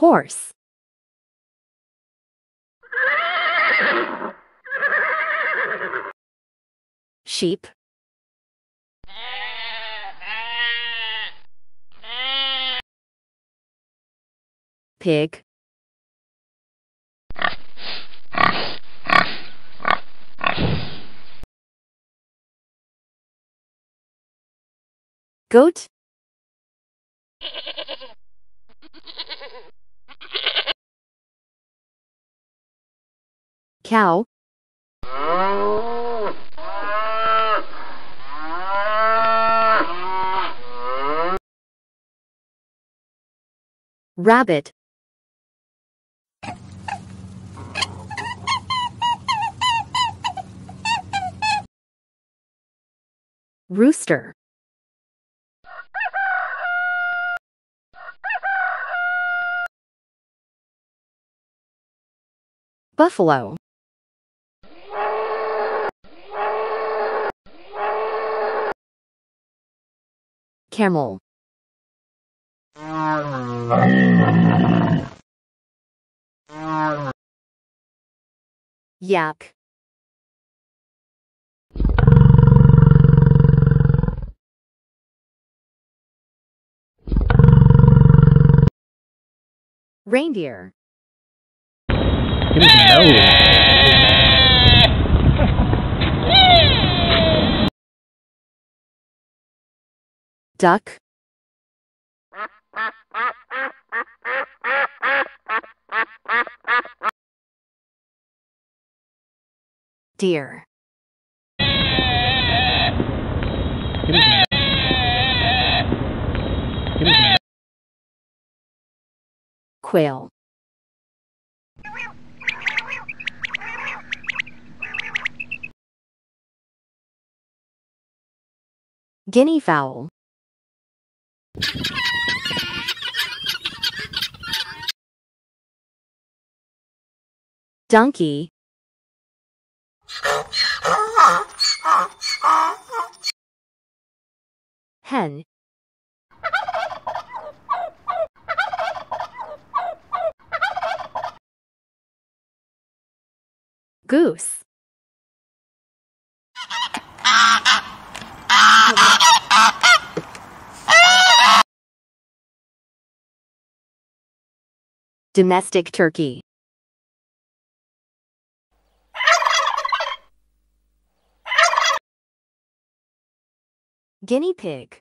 horse, sheep, pig, goat, cow, rabbit, rooster, buffalo, camel, yak, reindeer. Duck, deer, quail, guinea fowl, donkey, hen, goose, domestic turkey, guinea pig,